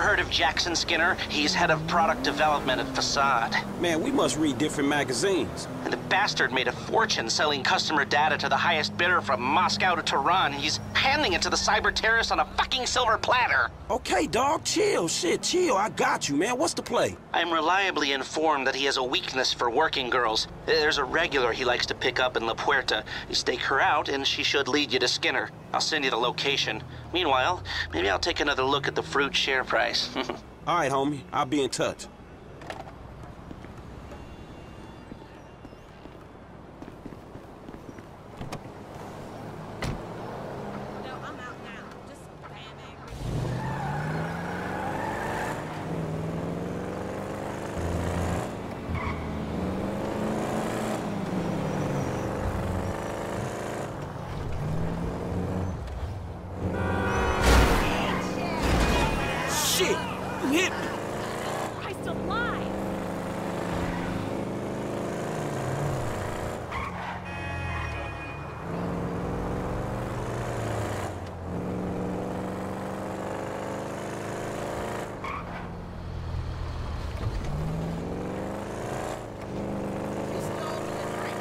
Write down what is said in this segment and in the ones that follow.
heard of Jackson Skinner? He's head of product development at Facade. Man, we must read different magazines. And the bastard made a fortune selling customer data to the highest bidder from Moscow to Tehran. He's handing it to the cyber terrorists on a fucking silver platter. Okay, dog, chill. Shit, chill. I got you, man. What's the play? I'm reliably informed that he has a weakness for working girls. There's a regular he likes to pick up in La Puerta. You stake her out, and she should lead you to Skinner. I'll send you the location. Meanwhile, maybe I'll take another look at the fruit share price. All right, homie. I'll be in touch. Hit me! Christ alive! You stole me a drink.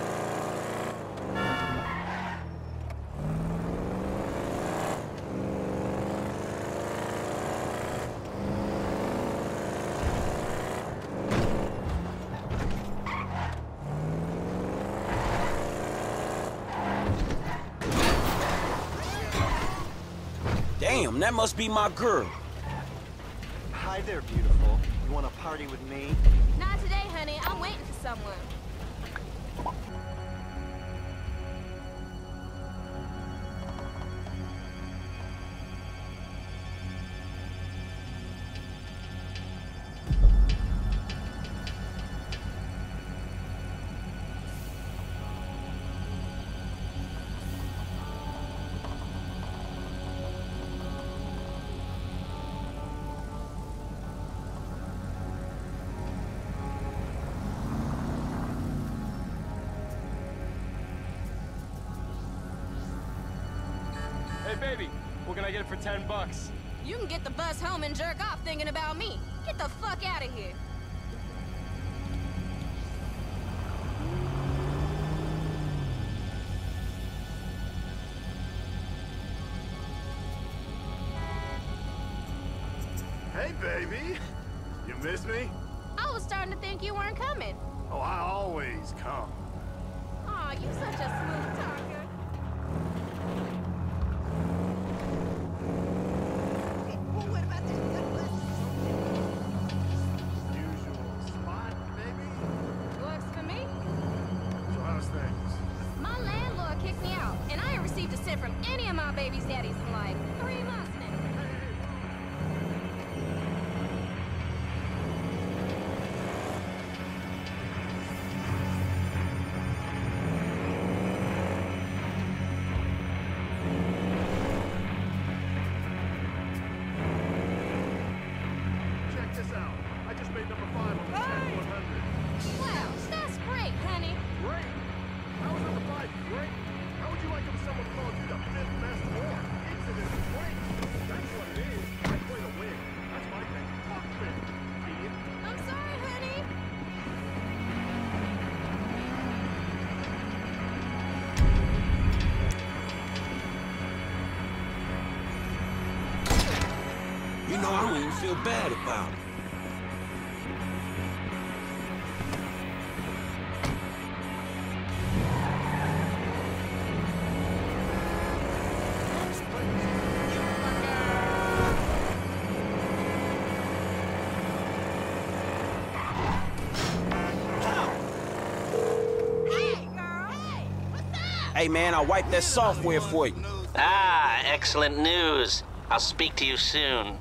Damn, that must be my girl. Hi there, beautiful. You want to party with me? Not today, honey. I'm waiting for someone. Hey, baby, what can I get for 10 bucks? You can get the bus home and jerk off thinking about me. Get the fuck out of here. Hey, baby. You miss me? I was starting to think you weren't coming. From any of my baby's daddies in like three months You know, I don't even feel bad about it. Hey, girl. Hey, what's up? Hey, man, I wiped that software for you. ah, excellent news. I'll speak to you soon.